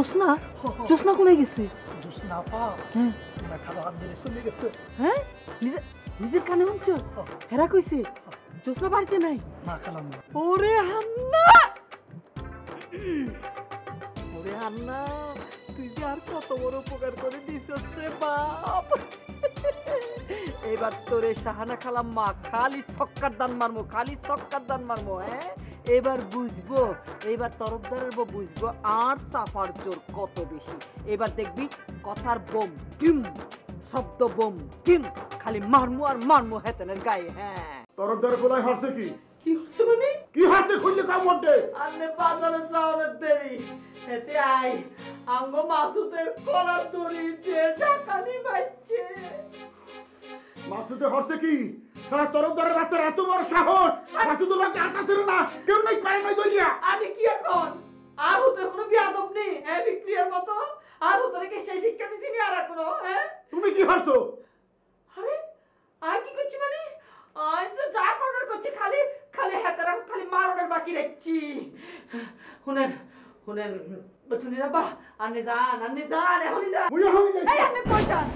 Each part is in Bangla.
জোসনা? জোসনা কোনে গেছে? জোসনা পা হ্যাঁ। তোমার হাত চলে গেছে। হ্যাঁ? নিজে নিজের কানে শুনছো? হেরা কইছে জোসনা বাড়িতে নাই? না ওরে হান্না! ওরে হান্না তুই যে আর কত বড় উপকার করে দিছিস রে বাপ। এবার তোরে সাহানা খালাম মা খালি সক্কার দান মারমো খালি সক্কার দান মারমো হ্যাঁ? এবার বুঝব এবার তরফদারের বউ বুঝব আর সাফার জোর কত বেশি। এবার দেখবি কথার বোম টিম শব্দ বোম টিম খালি মারমু আর মারমু হেতেনের গায়ে হ্যাঁ। তরফদার গোলায় হারছে কি? কি হচ্ছে মানে? কি হারছে খুললে কাম মধ্যে? আন্নে বাজারে যাওয়ার দেরি এতে আই আঙ্গ মাসুদের কলার দড়ি যে ঢাকানি বাইছে মাসুদে কি? সারা তরফদারের বাচ্চার এত বড় সাহস মাসুদুল্লাহকে আটা ছিল না কেউ নাই পারে নাই দইয়া আমি কি এখন? আর হতে কোনো বিয়াদব নেই হ্যাঁ বিক্রিয়ার মতো? আর হতে রেখে সেই শিক্ষা দিছি নি আর কোনো হ্যাঁ তুমি কি হারছো আরে আই কি করছি মানে? আই তো যা করার করছি খালি খালি হাতেরা খালি মারনের বাকি রাখছি। শুনেন শুনেন বটুনি রাব্বা আন্নে যান আন্নে যান এখনই যান। এই আন্নে কই যান?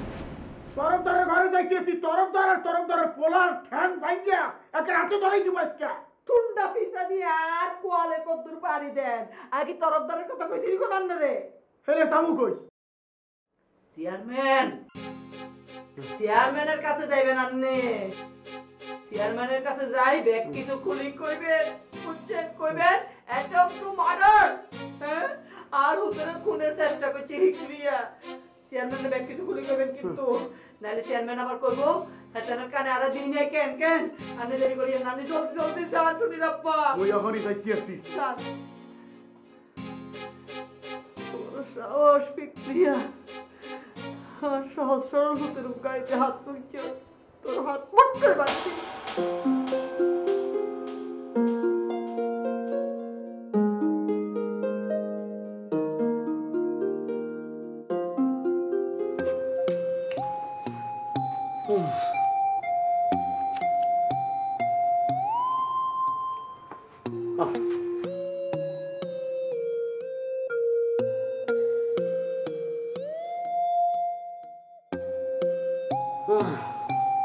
তরফদারের ঘরে যাইতেছি তরফদার আর তরফদারের পোলার ঠ্যাং ভাঙ্গিয়া একে হাতে ধরাই দিব আজকে। টুন্ডা পিসা দিয়ে আর কোয়ালে কদ্দুর পাড়ি দেন। কি তরফদারের কথা কইছিলি কোন আন্নারে হেলে সামু কই? চেয়ারম্যান! চেয়ারম্যানের কাছে যাইবেন আন্নে চেয়ারম্যানের কাছে যাইবে কিছু খুলি কইবেন বুঝছেন কইবেন অ্যাটম টু মার্ডার। হ্যাঁ? আর হুতরে খুনের চেষ্টা করছে হিকলিয়া চেয়ারম্যানের ব্যাগ কিছু খুলি কইবেন কিন্তু নাইলে চেয়ারম্যান আবার করব। হেটানের কানে আর দিনে কেন কেন? আন্নে দেরি করিয়ে নানি জলদি জলদি টুনি এখনই সাহস বিক্রিয়া সহজ সরল হতে গাড়িতে হাত তুলছে। তোর হাত পট করে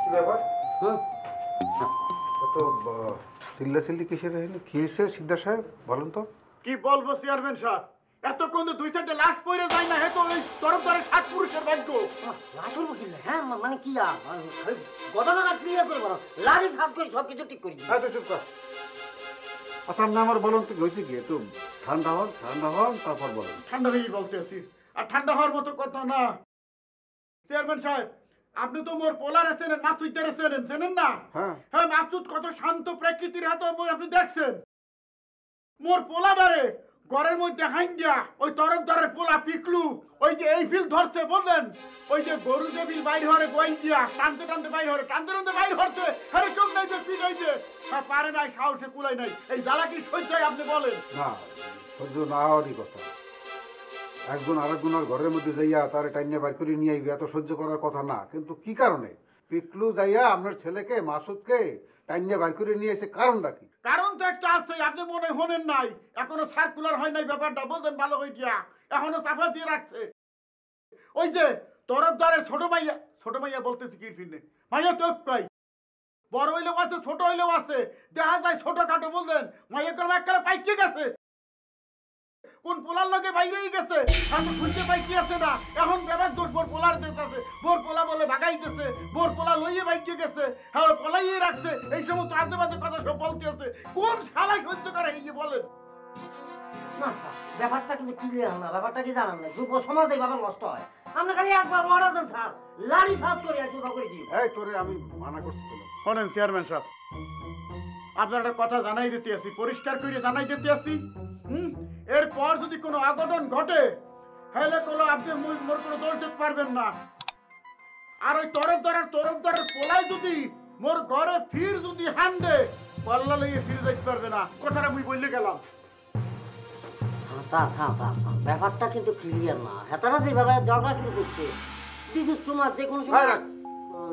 কি ব্যাপার? চিল্লা চিল্লি কিসের হয়নি কি হয়েছে সাহেব? বলুন তো। কি বলব চেয়ারম্যান সাহেব? এতক্ষণ তো দুই চারটে লাশ পড়ে যায় না হেতো ওই তরফদারের সাত পুরুষের ভাগ্য। লাশুর বকিল হ্যাঁ মানে কি আর? মানে ঘটনাটা ক্লিয়ার করে বলো লাড়ি সাজ করে সব কিছু ঠিক করে। দিই হ্যাঁ তো চুপ কর। আচ্ছা আপনি আমার বলুন তো কি হয়েছে কি? একটু ঠান্ডা হন ঠান্ডা হন তারপর বলুন। ঠান্ডা হয়েই বলতেছি আর ঠান্ডা হওয়ার মতো কথা না। চেয়ারম্যান সাহেব আপনি তো মোর পোলার চেনেন মাসুইটারে চেনেন চেনেন না? হ্যাঁ। হ্যাঁ মাসুদ কত শান্ত প্রকৃতির হাতে আপনি দেখছেন? মোর পোলা পোলাডারে ঘরের মধ্যে হাইন দিয়া ওই তরফদারের পোলা পিকলু ওই যে এই ফিল ধরছে বললেন? ওই যে গরু দেবীর বাইর হরে দিয়া টানতে টানতে বাইর হরে টানতে টানতে বাইর হরছে আরে কেউ নাই যে পিট হইছে হ্যাঁ পারে নাই সাহসে কুলাই নাই। এই জ্বালা কি সহ্য হয় আপনি বলেন? না সহ্য না হওয়ারই কথা। একজন আরেকজনের ঘরের মধ্যে যাইয়া তার টাইনে বার করে নিয়ে আইবে, এত সহ্য করার কথা না। কিন্তু কি কারণে? পিকলু যাইয়া আপনার ছেলেকে, মাসুদকে টাইনে বার করে নিয়ে এসে কারণটা কি? কারণ তো একটা আছে, আপনি মনে হনেন নাই? এখনও সার্কুলার হয় নাই ব্যাপারটা, বলতেন ভালো হয়ে গিয়া এখনও চাপা দিয়ে রাখছে। ওই যে, তরফদারের ছোট মাইয়া ছোট মাইয়া বলতেছি কি ফিরনে? মাইয়া তো কই? বড় হইলেও আছে, ছোট হইলেও আছে। দেখা যায় ছোট খাটো বলতেন। মাইয়া করে এককালে পাইকে গেছে। কোন পোলার লগে বাইরেই গেছে? আমি খুঁজতে পাই কি আছে না? এখন ব্যাপার দোষ বোর পোলার দেশ আছে। বোর পোলা বলে ভাগাইতেছে বোর পোলা লইয়ে বাইকে গেছে হ্যাঁ পলাইয়ে রাখছে। এই সমস্ত আজে বাজে কথা সব বলতে আছে। কোন শালাই সহ্য করে এই যে বলেন? না স্যার ব্যাপারটা কিন্তু ক্লিয়ার না। ব্যাপারটা কি জানান না? যুব সমাজ এইভাবে নষ্ট হয়। আমরা খালি একবার অর্ডার দেন স্যার। লাড়ি সাজ করে আর জোগা করে দিই এই তোরে আমি মানা করছি। শোনেন চেয়ারম্যান সাহেব। আপনার একটা কথা জানাই দিতে আসি পরিষ্কার করে জানাই দিতে আসি। এরপর যদি কোনো অঘটন ঘটে তাহলে কোনো আপনি মুই- মোর কোনো দোষ দিতে পারবেন না। আর ওই তরফদারের তরফদারের পোলাই যদি মোর ঘরে ফির যদি হান দে পাল্লা লইয়ে ফিরে যাইতে পারবে না। কথাটা মুই বললে গেলাম। স্যার স্যার স্যার ব্যাপারটা কিন্তু ক্লিয়ার না। হেতারা যেভাবে ঝগড়া শুরু করছে দিস ইজ টু মাচ যে কোনো সময়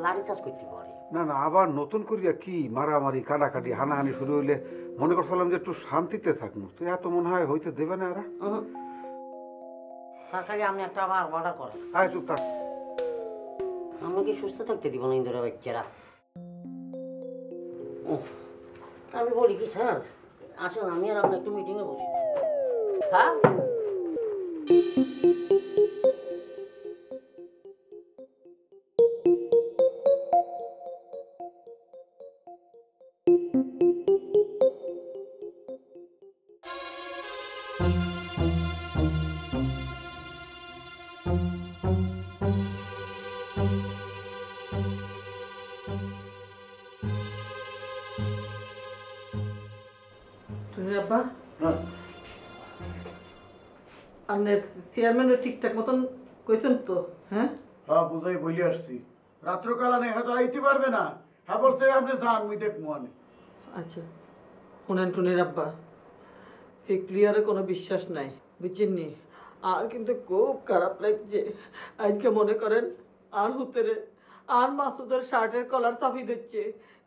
লাড়ি চাষ করতে পারে। না না আবার নতুন করিয়া কি মারামারি কাটাকাটি হানাহানি শুরু হইলে মনে করছিলাম যে একটু শান্তিতে থাকব। তো এত মনে হয় হইতে দেবে না এরা? খালি আপনি একটা আবার অর্ডার করেন আয় চুপ থাক। আমাকে সুস্থ থাকতে দিব না ইন্দোরা বাচ্চারা? আমি বলি কি স্যার? আসুন আমি আর আপনার একটু মিটিংয়ে বসি। স্যার? চেয়ারম্যানের ঠিকঠাক মতন কইছেন তো হ্যাঁ? হ্যাঁ বুঝাই বলি আসছি। রাত্রকালা নেই হয়তো আইতে পারবে না। হ্যাঁ বলছে আপনি যান মুই দেখব আমি। আচ্ছা শুনেন টুনির আব্বা এই ক্লিয়ারে কোনো বিশ্বাস নাই বুঝছেন নি? আর কিন্তু খুব খারাপ লাগছে। আজকে মনে করেন আর হুতেরে আর মাসুদের শার্টের কলার চাপি দিচ্ছে।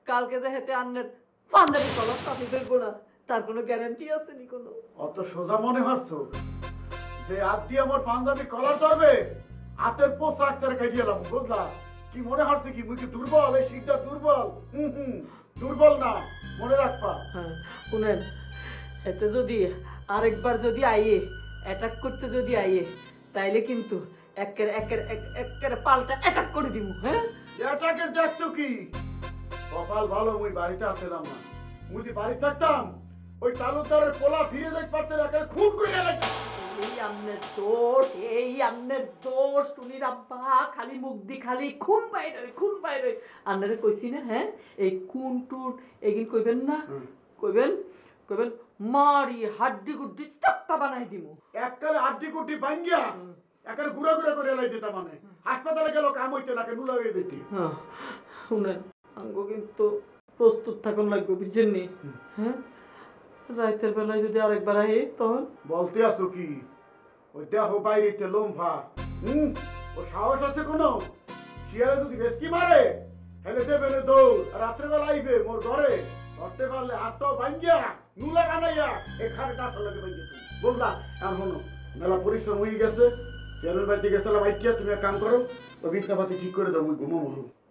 কালকে যে হেতে আন্নের পাঞ্জাবি কলার চাপি দেখব না তার কোনো গ্যারান্টি আছে নি কোনো? অত সোজা মনে হচ্ছ। যে হাত দিয়ে আমার পাঞ্জাবি কলার ধরবে হাতের পোশাক চার কাটিয়ে এলাম বুঝলা? কি মনে হচ্ছে কি? মুই কি দুর্বল? এই শীতটা দুর্বল? হুম হুম দুর্বল না মনে রাখবা। হ্যাঁ শুনেন এতে যদি আরেকবার যদি আইয়ে অ্যাটাক করতে যদি আইয়ে তাইলে কিন্তু একের একের এক- একের পাল্টা অ্যাটাক করে দিব হ্যাঁ? এটাকের দেখছ কি? কপাল ভালো মুই বাড়িতে আসলাম না। মুই যদি বাড়ি থাকতাম ওই তালুকদারের পোলা ফিরে যাই পারতে একের খুন করে লাগতাম এই খালি মুখ দি খালি খুন বাইরে খুন বাইরে আন্নারে কইছি না হ্যাঁ এই খুন টুন এগিন কইবেন না কইবেন কইবেন মারি হাড্ডি গুড্ডি তক্তা বানাই দিমু এককালে আড্ডি কুটি ভাঙ্গিয়া একের ঘুরা ঘুরা করে লাই দিতাম মানে হাসপাতালে গেল কাম হইতে নাকে নুলা হয়ে যেতি হ্যাঁ শুনেন আঙ্গ কিন্তু প্রস্তুত থাকুন লাগবে বুঝছেন নি হ্যাঁ রাতের বেলায় যদি আরেকবার আই তখন? বলতে আসো কি? ওই দেহ বাইরেতে লোমফা। হুম? ও সাহস আছে কোনো? শিয়ালে যদি বেশকি মারে হেলে দেবে রে দৌড়। রাত্রেবেলা আইবে মোর ঘরে। ধরতে পারলে হাতটাও ভাঙ্গিয়া নুলা কানাইয়া এখানে টাকা লাগে ভাঙ্গিয়ে তুমি বুঝলা আর শোনো মেলা পরিশ্রম হয়ে গেছে। চেয়ারম্যান বাড়িতে গেছিলাম আইটিয়া তুমি এক কাম করো ও বিছনাপাতি ঠিক করে দাও মুই ঘুমো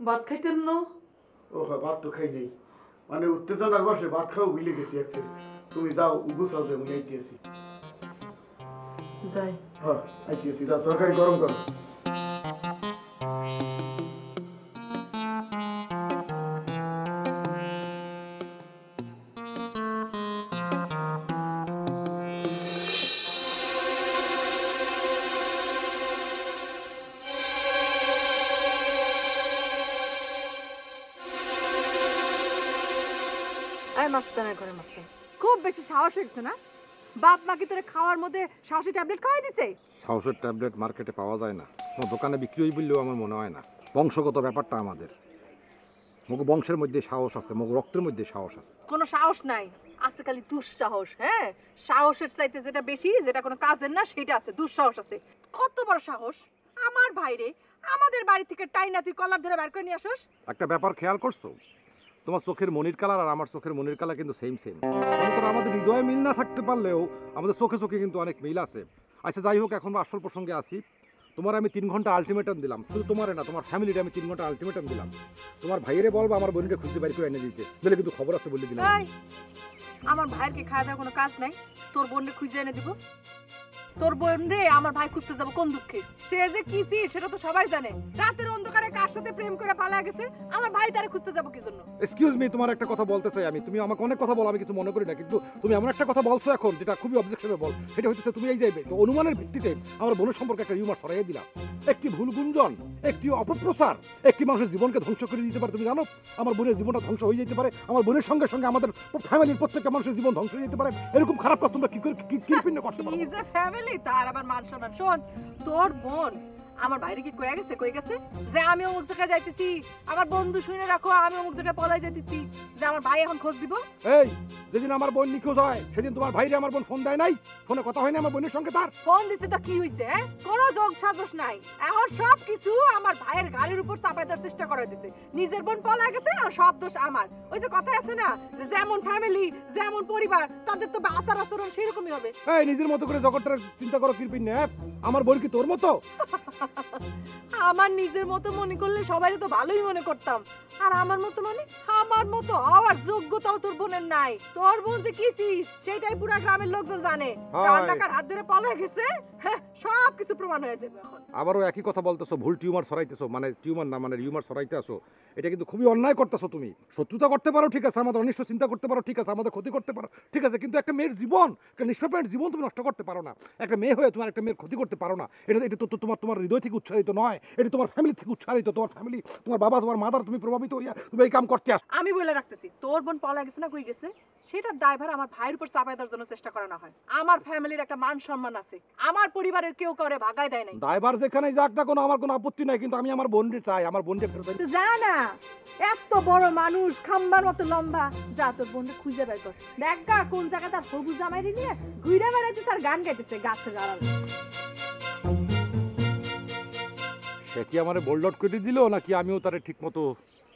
ভাত খাইতেন না? ও ভাত তো খাই নেই। মানে উত্তেজনার বসে ভাত খাও ভুলে গেছি একসে তুমি যাও গুছাও যে আমি আইটিয়েছি যাই। হ্যাঁ আইটিয়েছি যাও তরকারি গরম করো। আরে মাস্তানের ঘরে মাস্তান খুব বেশি সাহস হয়েছে না? বাপ মা কি তোরে খাওয়ার মধ্যে সাহসী ট্যাবলেট খাওয়াই দিছে? সাহসের ট্যাবলেট মার্কেটে পাওয়া যায় না। কোনো দোকানে বিক্রি হই বললেও আমার মনে হয় না। বংশগত ব্যাপারটা আমাদের। মগ বংশের মধ্যে সাহস আছে মগ রক্তের মধ্যে সাহস আছে। কোনো সাহস নাই। আছে খালি দুঃসাহস হ্যাঁ? সাহসের চাইতে যেটা বেশি যেটা কোনো কাজের না সেটা আছে দুঃসাহস আছে। কত বড় সাহস! আমার ভাইরে আমাদের বাড়ি থেকে টাইনা তুই কলার ধরে বের করে নিয়ে আসোস। একটা ব্যাপার খেয়াল করছ? তোমার চোখের মনির কালার আর আমার চোখের মনির কালার কিন্তু সেম সেম মনে আমাদের হৃদয়ে মিল না থাকতে পারলেও আমাদের চোখে চোখে কিন্তু অনেক মিল আছে। আচ্ছা যাই হোক, এখন আসল প্রসঙ্গে আসি। তোমার আমি তিন ঘণ্টা আলটিমেটাম দিলাম। শুধু তোমারে না, তোমার ফ্যামিলির আমি তিন ঘণ্টা আলটিমেটাম দিলাম। তোমার ভাইয়েরে বলব আমার বোনকে খুঁজে বাইর করে এনে দিতে। বলে কিন্তু খবর আছে বলে দিলাম। আমার ভাইয়ের কি খাওয়া দাওয়া কোনো কাজ নাই? তোর বোনরে খুঁজে এনে দিব। তোর বোন রে আমার ভাই খুঁজতে যাব কোন দুঃখে? সে যে কি চিজ সেটা তো সবাই জানে। রাতের অন্ধকারে কার সাথে প্রেম করে পালা গেছে আমার ভাই তারে খুঁজতে যাব কি জন্য? এক্সকিউজ মি তোমার একটা কথা বলতে চাই আমি। তুমি আমাকে অনেক কথা বলো আমি কিছু মনে করি না কিন্তু তুমি এমন একটা কথা বলছো এখন যেটা খুবই অবজেকশনেবল সেটা হচ্ছে তুমি এই যাইবে। তো অনুমানের ভিত্তিতে আমার বোনের সম্পর্কে একটা রিউমার ছড়াইয়ে দিলাম। একটি ভুল গুঞ্জন একটি অপপ্রচার একটি মানুষের জীবনকে ধ্বংস করে দিতে পারে তুমি জানো? আমার বোনের জীবনটা ধ্বংস হয়ে যেতে পারে আমার বোনের সঙ্গে সঙ্গে আমাদের ফ্যামিলির প্রত্যেকটা মানুষের জীবন ধ্বংস হয়ে যেতে পারে। এরকম খারাপ কাজ তোমরা কি করে কি কিরপিন্ন করতে পারো? ইজ এ ফ্যামিলি তার আবার মান সম্মান। শোন তোর বোন আমার বাইরে কি কয়ে গেছে কয়ে গেছে? যে আমি অমুক জায়গায় যাইতেছি আমার বন্ধু শুনে রাখো আমি অমুক জায়গায় পলাই যাইতেছি যে আমার ভাই এখন খোঁজ দিব। এই যেদিন আমার বোন নিখোঁজ হয় সেদিন তোমার ভাইরে আমার বোন ফোন দেয় নাই? ফোনে কথা হয়নি আমার বোনের সঙ্গে তার? ফোন দিছে তো কি হইছে হ্যাঁ? কোনো যোগ সাজস নাই। এখন সব কিছু আমার ভাইয়ের গাড়ির উপর চাপাই দেওয়ার চেষ্টা করে দিছে। নিজের বোন পলা গেছে আর সব দোষ আমার। ওই যে কথা আছে না যে যেমন ফ্যামিলি যেমন পরিবার তাদের তো আচার আচরণ সেরকমই হবে। এই নিজের মতো করে জগৎটার চিন্তা করো কিরপিন নে আমার বোন কি তোর মতো? আমার নিজের মতো মনে করলে সবাই তো ভালোই মনে করতাম। আর আমার মতো মানে আমার মতো হওয়ার যোগ্যতাও তোর বোনের নাই। তোর বোন যে কি চিজ সেটাই পুরা গ্রামের লোকজন জানে। কার টাকার হাত ধরে পালা গেছে হ্যাঁ সব কিছু প্রমাণ হয়ে যাবে এখন। আবারও একই কথা বলতেছো ভুল টিউমার সরাইতেছো মানে টিউমার না মানে রিউমার সরাইতে আসো এটা কিন্তু খুবই অন্যায় করতেছো তুমি। শত্রুতা করতে পারো ঠিক আছে আমাদের অনিষ্ট চিন্তা করতে পারো ঠিক আছে আমাদের ক্ষতি করতে পারো ঠিক আছে কিন্তু একটা মেয়ের জীবন একটা নিষ্পাপের জীবন তুমি নষ্ট করতে পারো না। একটা মেয়ে হয়ে তোমার একটা মেয়ের ক্ষতি করতে পারো না। এটা এটা তো তো তোমার তোমার হৃদয় থেকে উচ্চারিত নয় এটা তোমার ফ্যামিলি থেকে উচ্চারিত তোমার ফ্যামিলি তোমার বাবা তোমার মাদার তুমি প্রভাবিত হইয়া তুমি এই কাম করতে আসো। আমি বলে রাখতেছি তোর বোন পলা গেছে না কই গেছে? সেটার দায়ভার আমার ভাইয়ের উপর চাপাই দেওয়ার জন্য চেষ্টা করা না হয়। আমার ফ্যামিলির একটা মান সম্মান আছে। আমার পরিবারের কেউ করে ভাগায় দেয় নাই। দায়বার যেখানে যাক না কোনো আমার কোনো আপত্তি নাই কিন্তু আমি আমার বোনকে চাই আমার বোনকে ফেরত। যা না এত বড় মানুষ খাম্বার মতো লম্বা। যা তোর বোনকে খুঁজে বের কর। দেখ গা কোন জায়গা তার হবু জামাইরি নিয়ে ঘুরে বেড়াইতেছে আর গান গাইতেছে গাছের আড়ালে। সে কি আমার বোল্ড আউট করে দিল, নাকি আমিও তারে ঠিক মতো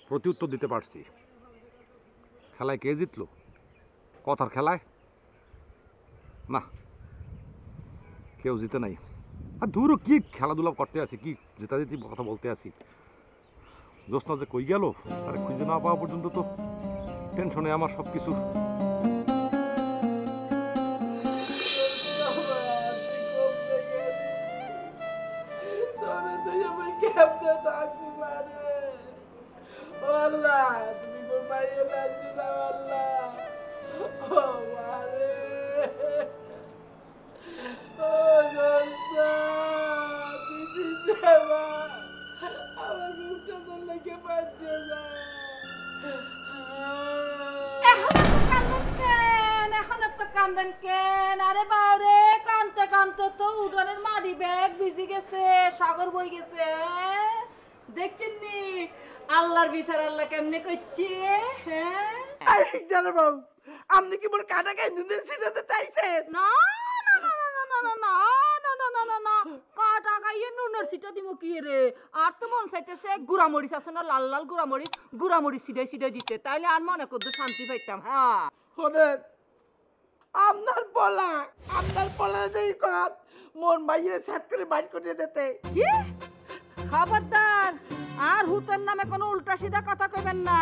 প্রত্যুত্তর দিতে পারছি? খেলায় কে জিতলো? কথার খেলায়? না, কেউ জিতে নাই। আর দূরও কি খেলাধুলা করতে আসি, কি জেতা জিতি কথা বলতে আসি। জোসনা যে কই গেল আরে খুঁজে না পাওয়া পর্যন্ত তো টেনশনে আমার সব কিছু কেমনে থাকবি মানে আল্লাহ তুমি ঘুমাইয়ে যাচ্ছি না মারে এখন এত কান্দন কেন? এখন এত কান্দন কেন? আরে বাউরে! কানতে কানতে তো মাটি ব্যাগ ভিজে গেছে সাগর বই গেছে দেখছেন নি আল্লাহর বিচার আল্লাহ কেমনে করছে হ্যাঁ বাবু আপনি কি মোর কাটা ছিটাতে চাইছেন না না না না না না না না না না না না কাটা গাইয়ে নুনের সিটা দিব কি রে আর তো মন চাইতেছে গুড়া মরিচ আছে না লাল লাল গুড়া মরিচ গুড়া মরিচ সিডাই সিডাই দিতে তাইলে আর মনে করতে শান্তি পাইতাম হ্যাঁ আপনার পলা আপনার পলা যেই কত মোর মাইয়ে সাত করে বাইর করে দিতে। কি? খবরদার আর হুতের নামে কোনো উল্টা সিধা কথা কইবেন না।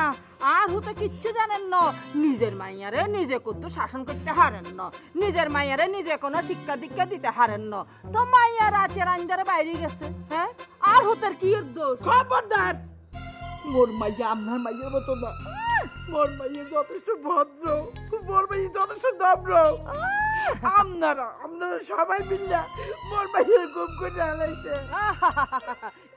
আর হুতে কিচ্ছু জানেন না। নিজের মাইয়ারে নিজে কত শাসন করতে হারেন না। নিজের মাইয়ারে নিজে কোনো শিক্ষা দীক্ষা দিতে হারেন না। তো মাইয়ার আছে রান্দারে বাইরে গেছে হ্যাঁ? আর হুতের কি দোষ খবরদার! মোর মাইয়া আপনার মাইয়ের মতো না। মাইয়ে যথেষ্ট ভদ্র। মাইয়ে যথেষ্ট নম্র। আপনারা আপনারা সবাই মিল্লা মোর মাইয়ের গুম করে আলাইছে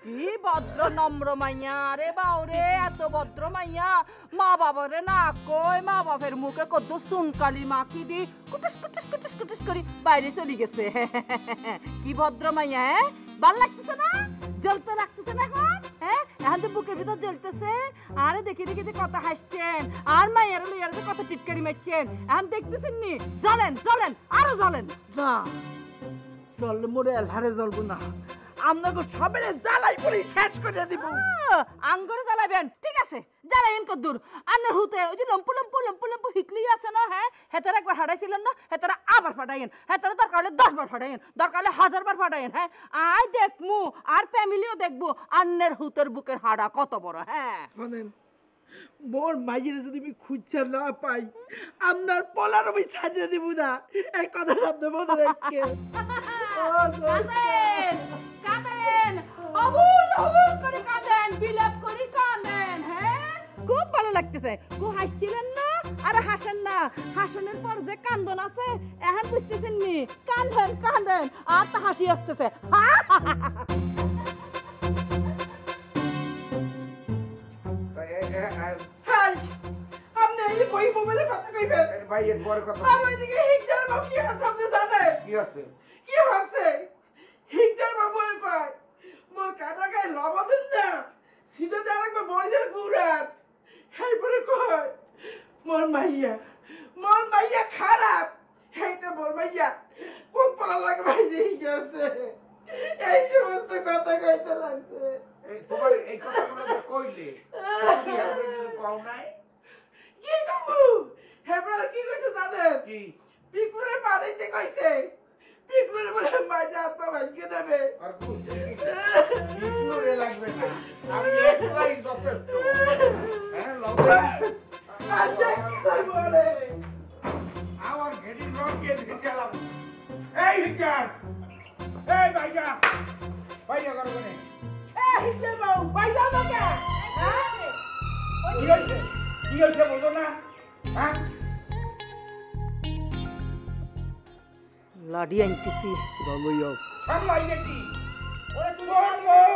কি ভদ্র নম্র মাইয়া রে বাউরে, এত ভদ্র মাইয়া। মা বাবারে না কই মা বাবার মুখে কত সুনকালি মাখি দি। কুটুস কুটুস কুটুস কুটুস করি বাইরে চলে গেছে। কি ভদ্র মাইয়া হ্যাঁ? ভালো লাগতেছে না? জ্বলতে লাগতেছে না এখন হ্যাঁ? এখন তো বুকের ভিতর জ্বলতেছে। আরে দেখি দেখি যে কথা হাসছেন। আর মা এর লইয়ার যে কত টিটকারি মারছেন। এখন দেখতেছেন নি? জ্বলেন জ্বলেন, আরও জ্বলেন। না চল মোরে এলহারে জ্বলবো না। আপনাকে সবের জ্বালাই পড়ে শেষ করে দিব। আঙ্গরে জ্বালাবেন। ঠিক আছে জ্বালাইন কদ্দুর। আন্নার হুতে ওই যে লম্পু লম্পু লম্পু লম্পু হিকলি আছে না হ্যাঁ? হেতারা একবার হারাইছিলেন না? হেতারা আবার ফাটাইন হেতারা দরকার হলে দশ বার ফাটাইন দরকার হলে হাজার বার ফাটাইন হ্যাঁ? আই দেখমু আর ফ্যামিলিও দেখব আন্নের হুতের বুকের হাড়া কত বড় হ্যাঁ? শোনেন মোর মাইয়ের যদি আমি খুঁজছে না পাই আপনার পলার আমি ছাড়িয়ে দিব না। এই কথাটা আপনি মনে রাখেন। কাঁদেন। অবুল অবুল করে কাঁদেন বিলাপ করে কাঁদেন হ্যাঁ? খুব ভালো লাগতেছে। খুব হাসছিলেন না? আরে হাসেন না। হাসনের পর যে কান্দন আছে এখন বুঝতেছেন নি? কাঁদেন কাঁদেন। আর তা হাসি আসতেছে। হাই আপনি এই বই মোবাইলে কথা কইবেন? ভাই এর পরে কথা। আর ওইদিকে হিকটার বাবু কি হচ্ছে আপনি জানেন? কি আছে কি হচ্ছে? হিকটার বাবু কয়? মোর কাটা গায়ে লবণ না? দেওয়া লাগবে মরিচের গুড়ার এরপরে কয় মোর মাইয়া মোর মাইয়া খারাপ। এই তো মোর মাইয়া কোন পালা লাগে বাইরে গেছে? এই সমস্ত কথা কইতে লাগছে। তোমার এই কথাগুলো যে কইলে কিছু কও নাই? কি কবু? হেবরার কি কইছে জানেন কি? পিকুরে বাড়িতে কইছে ট্রিটমেন্ট বলে মাঝে হাত পা ভাঙিয়ে লাগবে হ্যাঁ আচ্ছা, আমার ঘেড়ি রঙকে ঢেকেলাম এই হিকার এই ভাইয়া ভাইয়া করব না এই হিকার বাবু ভাইয়া আমাকে। হ্যাঁ না? হ্যাঁ? লাডি আনতেছি নাকি ওরে তুই বউ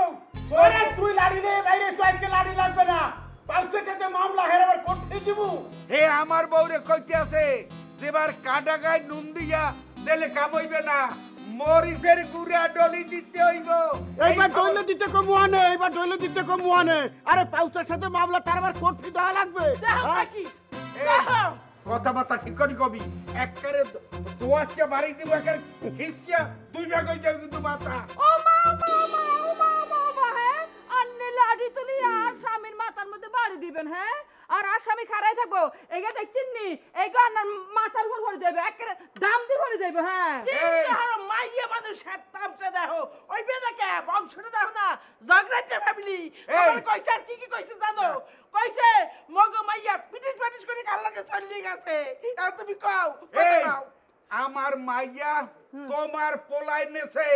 ওরে তুই লাড়ি রে বাইরে তুই আজকে লাড়ি লাগবে না। পাউচেটাতে মামলা হেরাবার করতে দিব। হে আমার বউরে কইতে আছে যেবার কাটা গায় নুন দিয়া দিলে কাম হইবে না। মরিচের গুড়া ডলি দিতে হইব। এইবার ডলে দিতে কম আনে এইবার ডলে দিতে কম আনে। আরে পাউচের সাথে মামলা তার আবার কোর্ট ফি দেওয়া লাগবে। দেখো কি? কথাবার্তা ঠিক করি কবি। একবারে দোয়াজকে বাড়ি দিব একের হিসিয়া দুই ভাগ হয়ে যাবে কিন্তু মাথা। ও মা মা মা ও মা মা মা হ্যাঁ? আন্নে লাডি তুলি আর স্বামীর মাথার মধ্যে বাড়ি দিবেন হ্যাঁ? আর আর স্বামী খারাই থাকব এইগা দেখছেন নি? এইগা আন্নার মাথার উপর ভরে দেবে একেবারে দাম দিয়ে ভরে দেবে হ্যাঁ? মাইয়া মানুষ সাত তামটা দেখো। ওই বেদাকে বংশটা দেখো না জগরাটে ফ্যামিলি তোমার কইছে আর কি কি কইছে জানো কইছে মগ মাইয়া পিটিস পাটিস করে কাল লাগে চলে গেছে তুমি কও কও। আমার মাইয়া তোমার পোলাই নেছে।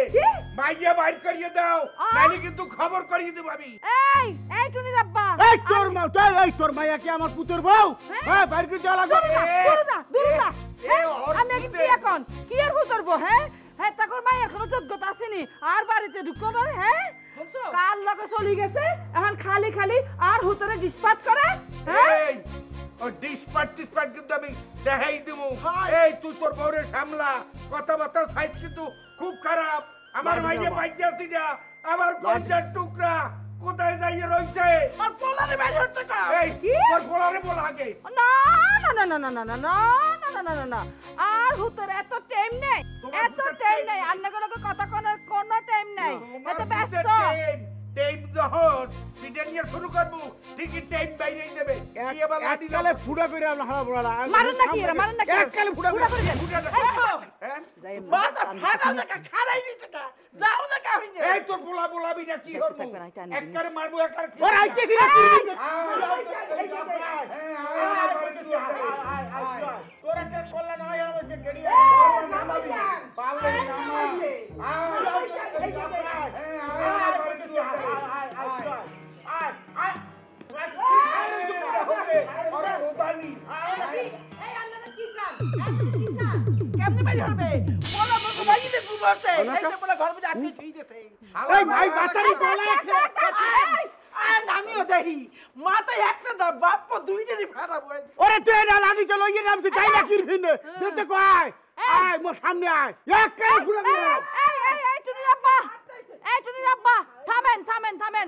মাইয়া বাইর করিয়ে দাও আ? কিন্তু খবর করিয়ে দেব আমি। এই এই টুনি রাব্বা এই তোর মা তাই এই তোর মাইয়া কি আমার পুতের বউ? হ্যাঁ? হ্যাঁ বাইর করে দেওয়া লাগবে। দূরে যা দূরে এ, হ্যাঁ আমি কি এখন? কি আর হুতরবো হ্যাঁ? হ্যাঁ তাকর মাই এখনও যোগ্যতা আসেনি। আর বাড়িতে ঢুকতে পারে হ্যাঁ? শুনছো কার লগে চলি গেছে? এখন খালি খালি আর হুতরে ডিসপার্ট করে হ্যাঁ? এই ও ডিসপাট টিসপাট কিন্তু আমি দেখাই দেবো হয়। এই তুই তোর বউরে সামলা কথাবার্তার সাইজ কিন্তু খুব খারাপ আমার মাইয়া বাইকে আসি না আমার টুকরা কোথায় যাইয়ে রয়েছে আর পোলারে বাইরে হতে কও এই তোর পোলারে বল আগে না না না না না না না না না না না না আর হুতরে এত টাইম নেই এত টাইম নেই। আন্না কোনো কথা কোনের কোনো টাইম নাই এত ব্যস্ত টাইম যখন ব্রিটেনিয়া শুরু করব ঠিকই টাইম বাইরে যাবে এককালে ফুটা করে আমরা হারা বড়া মারুন না কি এরা মারুন না কি এককালে ফুটা করে ফুটা করে মাথা ফাটা দেখা খারাই নিচে কা যাও না কা হইনে এই তোর পোলা পোলাবি না কি হব এককারে মারবো এককারে ওর আইতে কি না তোর একটা কল্লা না হয় আমাকে গড়িয়া পালে না পালে না আয় আয় আমিও দেখি। মাথায় একটা দাও বাপ দুইটারই খারাপ হয়েছে ওরে তুই না লাঠি চলো ইয়ে নামছে তাই না কি ফিনে দেখতে কয় আয় মোর সামনে আয়। এক কারে ফুলে এই, এই, এই, টুনি রাব্বা! এই, টুনি রাব্বা! থামেন, থামেন, থামেন।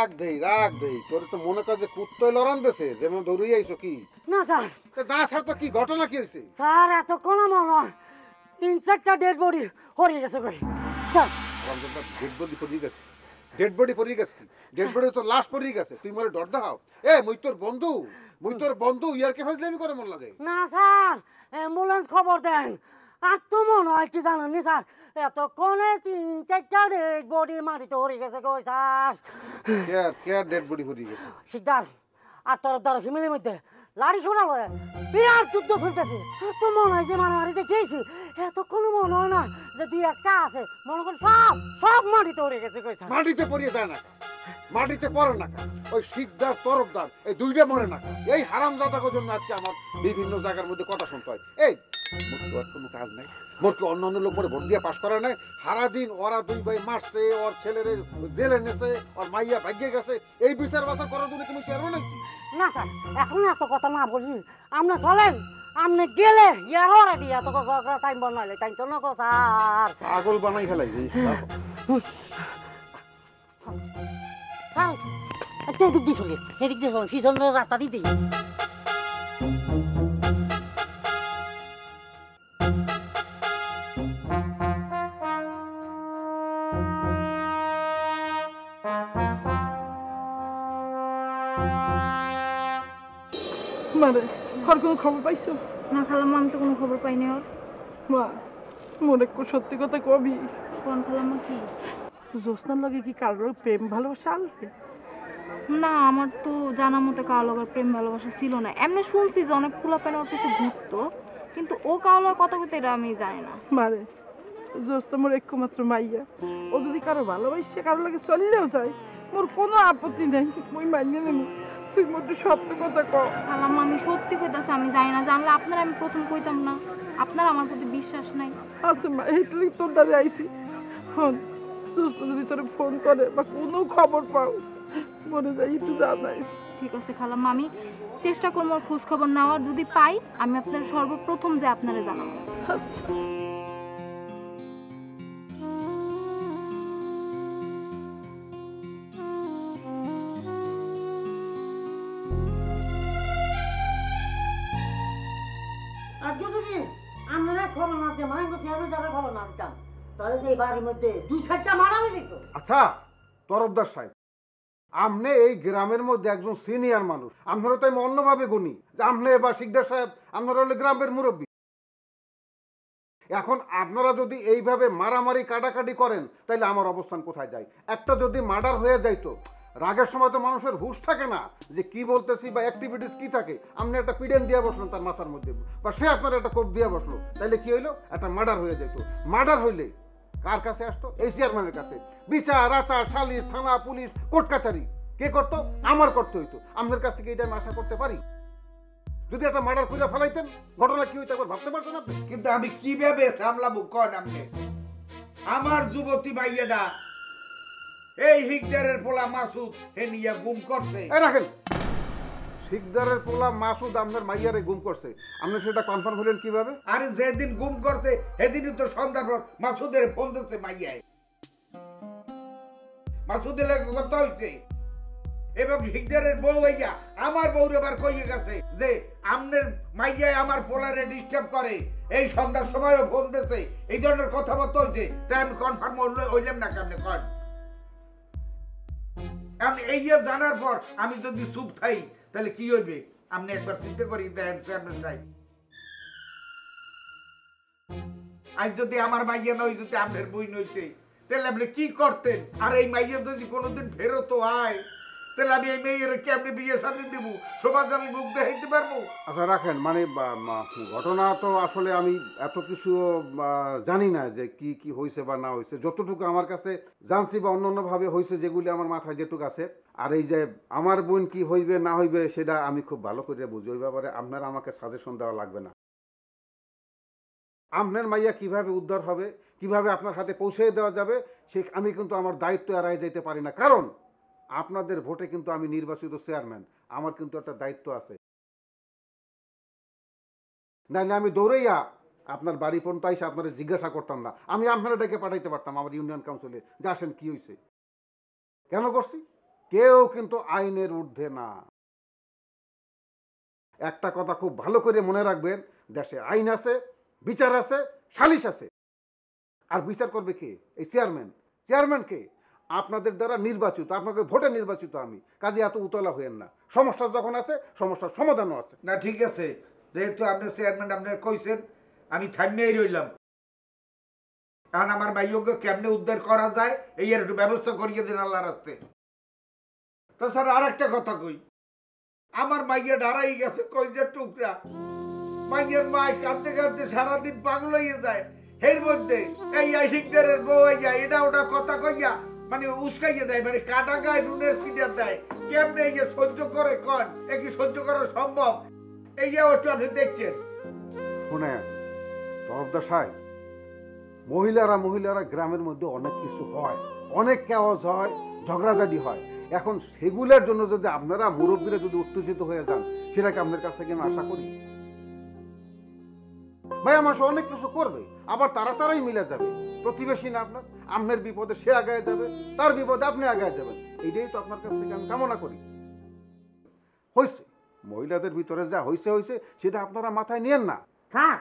রাগ দেই রাগ দেই। তোর তো মনে কর যে কুত্তই লড়ান দেছে যেমন দৌড়িয়ে আইছো কি? না স্যার। তা না স্যার তো কি ঘটনা কি হয়েছে স্যার এতক্ষণ আমার নয় তিন চারটা ডেড বডি হরিয়ে গেছে কই? স্যার। ডেড বডি পড়িয়ে গেছে। ডেড বডি পড়িয়ে গেছে কি? ডেড বডি তো লাশ পড়িয়ে গেছে। তুই মরে ডর দেখাও। এ মুই তোর বন্ধু মুই তোর বন্ধু ইয়ারকে ফাজলামি করে মন লাগে না স্যার অ্যাম্বুলেন্স খবর দেন। আর তো মনে হয় কি জানেন নি স্যার? এতক্ষণে তিন চারটা ডেড বডি মাটিতে হরিয়ে গেছে কই sir. Care care dead body পড়িয়ে গেছে? শিকদার আর তোর দ্বারা ফ্যামিলির মধ্যে লাড়ি শোনা লয় বিরাট যুদ্ধ চলতেছে। তো মনে হয় যে মারামারিতে খেয়েছি এতক্ষণ মনে হয় না যে দুই একটা আছে। মনে কর সব সব মাটিতে উড়ে গেছে কই মাটিতে পড়িয়ে যায় না মাটিতে পড়ে না ওই শিকদার তরফদার এই দুইটা মরে না এই হারাম জাতাকের জন্য আজকে আমার বিভিন্ন জায়গার মধ্যে কথা শুনতে হয়। এই কোনো কাজ নাই। মোর অন্য অন্য লোক মরে ভোট দিয়ে পাশ করে নাই। সারাদিন ওরা দুই ভাই মারছে ওর ছেলেরে জেলে নেছে ওর মাইয়া ভাগ্যে গেছে। এই বিচার বাচার করার জন্য তুমি চেয়ারম্যান নাকি না স্যার এখন এত কথা না বলি। আপনি চলেন আপনি গেলে ইয়ার অলরেডি এত কথা টাইম বানাইলে টাইম তো নকো স্যার। পাগল বানাই ফেলাই স্যার এদিক দিয়ে চলি এদিক দিয়ে চলি পিছনের রাস্তা দিয়ে মানে কোনো খবর পাইছো? না খালাম্মা আমি তো কোনো খবর পাইনি ওর। মা মনে সত্যি কথা কবি। কোন খালাম্মা কি? জ্যোৎস্নার লগে কি কারোর প্রেম ভালোবাসা আনলে? না আমার তো জানা মতে কারও লগের প্রেম ভালোবাসা ছিল না। এমনি শুনছি যে অনেক পেন ওর পিছনে ঘুরতো কিন্তু ও কারও লগে কত কথা এটা আমি জানি না। মারে জ্যোৎস্না মোর একমাত্র মাইয়া। ও যদি কারও ভালোবাসে কারও লাগে চললেও যায় মোর কোনো আপত্তি নাই। মুই মানিয়ে নেব। তুই একটু সত্য কথা কও। খালাম্মা আমি সত্যি কইতাছি আমি জানি না জানলে আপনারা আমি প্রথম কইতাম না। আপনার আমার প্রতি বিশ্বাস নাই। আচ্ছা মা এইটাই তোর দ্বারা আইছি। হন সুস্থ যদি তোর ফোন করে বা কোনো খবর পাও মনে যাই একটু জানাইস ঠিক আছে খালাম্মা আমি চেষ্টা করব খোঁজ খবর নেওয়ার। যদি পাই আমি আপনার সর্বপ্রথম যে আপনারা জানাব। আচ্ছা। আচ্ছা তরফদার সাহেব এই গ্রামের মধ্যে একজন সিনিয়র মানুষ আমি অন্যভাবে গুনি, যে সাহেব আপনারা হলে গ্রামের মুরব্বী। এখন আপনারা যদি এইভাবে মারামারি, কাটাকাটি করেন তাহলে আমার অবস্থান কোথায় যায়? একটা যদি মার্ডার হয়ে যাইতো রাগের সময় তো মানুষের হুশ থাকে না যে কি বলতেছি বা অ্যাক্টিভিটিস কি থাকে। আপনি একটা পিডেন দিয়ে বসলেন তার মাথার মধ্যে। বা সে আপনার একটা কোপ দিয়ে বসল। তাহলে কি হইল? একটা মার্ডার হয়ে যেত। মার্ডার হইলে কার কাছে আসতো? এই চেয়ারম্যানের কাছে। বিচার, আচার, সালিশ, থানা, পুলিশ, কোর্ট, কাছারি। কে করতো? আমার করতে হইতো। আপনার কাছ থেকে এটা আমি আশা করতে পারি। যদি একটা মার্ডার খুঁজে ফেলাইতেন, ঘটনা কি হইতো একবার ভাবতে পারছেন আপনি? কিন্তু আমি কীভাবে সামলাবো? কন আপনি? আমার যুবতী ভাইয়েরা এই হিকদারের পোলা মাসুদ হে নিয়ে গুম করছে। এই রাখেন। শিকদারের পোলা মাসুদ আপনার মাইয়ারে গুম করছে। আপনি সেটা কনফার্ম হলেন কীভাবে? আরে যেদিন গুম করছে সেদিনই তো সন্ধ্যার পর মাসুদের ফোন দিচ্ছে মাইয়ায়। মাসুদের লাগে কথা হইছে। এবং হিকদারের বউ হইয়া আমার বউর এবার কইয়ে গেছে যে আমনের মাইয়ায় আমার পোলারে ডিস্টার্ব করে। এই সন্ধ্যার সময়ও ফোন দিছে। এই ধরনের কথাবার্তা হইছে। তাই আমি কনফার্ম হইলাম না কেমনে কন? আপনি এই যে জানার পর আমি যদি চুপ থাই, তাহলে কি হইবে? আপনি একবার চিন্তা করি চাই। আজ যদি আমার মাইয়া নয় যদি আপনার বই নইছে তাহলে আপনি কি করতেন? আর এই মাইয়া যদি কোনোদিন ফেরত হয় তাহলে আমি এই মেয়ের কেমনি বিয়ে দেব? সমাজ আমি মুখ দেখাইতে পারব? আচ্ছা রাখেন মানে ঘটনা তো আসলে আমি এত কিছু জানি না যে কি কি হয়েছে বা না হয়েছে যতটুকু আমার কাছে জানছি বা হয়েছে যেগুলি আমার মাথায় যেটুকু আছে, আর এই যে আমার বোন কি হইবে, না হইবে, সেটা আমি খুব ভালো করে বুঝি। ওই ব্যাপারে আপনার আমাকে সাজেশন দেওয়া লাগবে না। আপনার মাইয়া কীভাবে উদ্ধার হবে, কীভাবে আপনার হাতে পৌঁছে দেওয়া যাবে, সে, আমি কিন্তু আমার দায়িত্ব এড়াই যেতে পারি না। কারণ আপনাদের ভোটে কিন্তু আমি নির্বাচিত চেয়ারম্যান। আমার কিন্তু একটা দায়িত্ব আছে। না না আমি দৌড়াইয়া আপনার বাড়ি পর্যন্ত এসে আপনারা জিজ্ঞাসা করতাম না। আমি আপনারা ডেকে পাঠাইতে পারতাম আমার ইউনিয়ন কাউন্সিলে। যে আসেন, কি হয়েছে কেন করছি? কেউ কিন্তু আইনের ঊর্ধ্বে না। একটা কথা খুব ভালো করে মনে রাখবেন, দেশে আইন আছে, বিচার আছে, সালিশ আছে। আর বিচার করবে কে? এই চেয়ারম্যান। চেয়ারম্যান কে? আপনাদের দ্বারা নির্বাচিত, আপনাকে ভোটে নির্বাচিত আমি। কাজে এত উতলা হইয়েন না। সমস্যা যখন আছে, সমস্যার সমাধানও আছে। না, ঠিক আছে। যেহেতু আপনি চেয়ারম্যান, আপনি কইছেন, আমি থামিয়েই রইলাম। কারণ আমার মাইয়কে কেমনে উদ্ধার করা যায়, এই আর একটু ব্যবস্থা করিয়ে দিন আল্লাহ রাস্তে। তাছাড়া আর একটা কথা কই। আমার মাইয়া ডারাই গেছে কইজের টুকরা। মাইয়ের মাই কাঁদতে কাঁদতে সারাদিন পাগল হয়ে যায়। এর মধ্যে এই আশিকদারের বউ যায় এটা ওটা কথা কইয়া মানে উস্কাইয়ে দেয় মানে কাটা গায়ে নুনের সিটার দেয়। কেমনে এই যে সহ্য করে কন? এ কি সহ্য করা সম্ভব? এই যে একটু আপনি দেখছেন। শুনে তরফদার মহিলারা মহিলারা গ্রামের মধ্যে অনেক কিছু হয়। অনেক কেওয়াজ হয়, ঝগড়াঝাটি হয়। এখন সেগুলোর জন্য যদি আপনারা মুরব্বীরা যদি উত্তেজিত হয়ে যান, সেটাকে আপনার কাছ থেকে আমি আশা করি ভাই আমার অনেক কিছু করবে, আবার তারা তারাই মিলে যাবে। প্রতিবেশী না আপনার আপনার বিপদে সে আগায় যাবে, তার বিপদে আপনি আগায় যাবেন। এইটাই তো আপনার কাছ থেকে আমি কামনা করি। হয়েছে মহিলাদের ভিতরে যা হয়েছে হয়েছে সেটা আপনারা মাথায় নিয়েন না। হ্যাঁ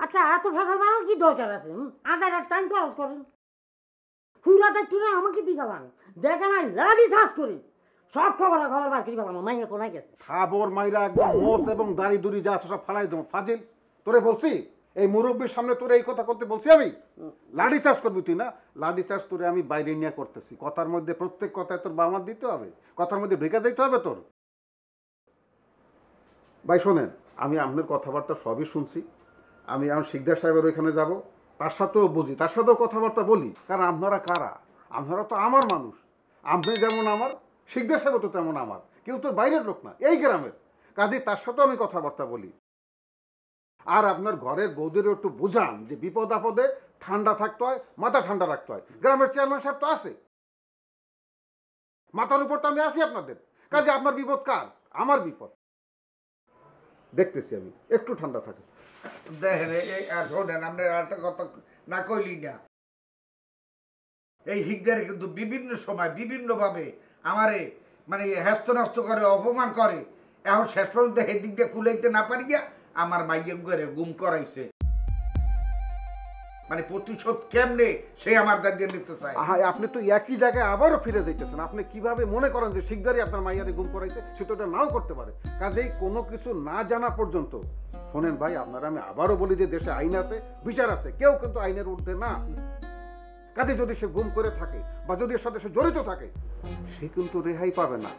আচ্ছা এত ফেসাল বানার কি দরকার আছে? আধার আর টাইম খরচ করেন। ফুরাতে টুরে আমাকে দিগালান দেখে নাই লাড়ি চাষ করি। খবর মাইরা একদম এবং দাড়ি যা সব ফালাই দেবো। ফাজিল, তোরে বলছি, এই মুরব্বীর সামনে তোরে এই কথা করতে বলছি আমি? চাষ করবি তুই না? চাষ তোরে আমি বাইরে নিয়ে করতেছি। কথার মধ্যে প্রত্যেক কথায় তোর বামার দিতে হবে, কথার মধ্যে ভেঙে দিতে হবে তোর। ভাই, শোনেন, আমি আপনার কথাবার্তা সবই শুনছি। আমি এখন শিকদার সাহেবের ওইখানে যাব, তার সাথেও বুঝি, তার সাথেও কথাবার্তা বলি। কারণ আপনারা কারা? আপনারা তো আমার মানুষ। আপনি যেমন আমার শিকদার সাহেবও তো তেমন আমার কেউ তো বাইরের লোক না, এই গ্রামের। কাজে, তার সাথেও আমি কথাবার্তা বলি। আর আপনার ঘরের বৌদেরও একটু বুঝান যে বিপদ আপদে ঠান্ডা থাকতে হয়, মাথা ঠান্ডা রাখতে হয়। গ্রামের চেয়ারম্যান সাহেব তো আছে। মাথার উপর তো আমি আছি আপনাদের। কাজে, আপনার বিপদ কার? আমার বিপদ। দেখতেছি আমি, একটু ঠান্ডা থাকে দেখেন, এই- আর শোনেন আমরা একটা কথা না কইলি না। এই হিকদারে কিন্তু বিভিন্ন সময় বিভিন্ন ভাবে আমারে মানে হ্যাস্ত করে, অপমান করে, এখন শেষ পর্যন্ত হেদিক দিয়ে কুলাইতে না পারিয়া আমার মাইয়ে গুম করাইছে। মানে প্রতিশোধ কেমনে সে আমার দাঁড়িয়ে নিতে চায়? আহা, আপনি তো একই জায়গায় আবারও ফিরে যাইতেছেন। আপনি কীভাবে মনে করেন যে শিকদারি আপনার মাইয়ারে গুম করাইছে নাও করতে পারে। কাজেই কোনো কিছু না জানা পর্যন্ত, শোনেন ভাই, আপনারা আমি আবারও বলি যে দেশে আইন আছে, বিচার আছে, কেউ কিন্তু আইনের ঊর্ধ্বে না। কাজে যদি সে গুম করে থাকে বা যদি এর সাথে সে জড়িত থাকে সে কিন্তু রেহাই পাবে না।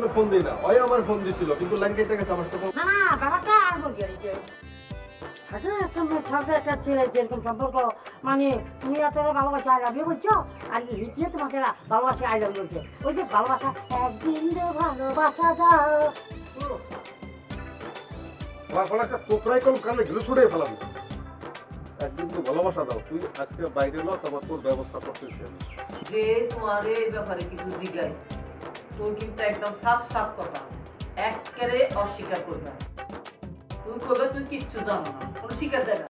তো ফোন দিই না। হয় আমার ফোন দিছিল কিন্তু লাইন কেটে গেছে আমার সাথে না না ব্যাপারটা আর বলছি আসলে একটা মেয়ের একটা ছেলের যেরকম সম্পর্ক মানে তুমি এত ভালোবাসা আই লাভ ইউ বলছো? আর হিটিয়ে তোমাকে ভালোবাসা আই লাভ বলছে। ওই যে ভালোবাসা একদিন ভালোবাসা যাও আমার ফলে একটা কানে ঘিরে ছুড়ে ফেলাবো একদিন তো ভালোবাসা দাও। তুই বাইরে ব্যবস্থা যে ব্যাপারে কিছু তুই কিন্তু একদম সাফ সাফ কথা অস্বীকার করবে তুই করবে তুই কিচ্ছু জানো না, কোনো শিকার দেয় না।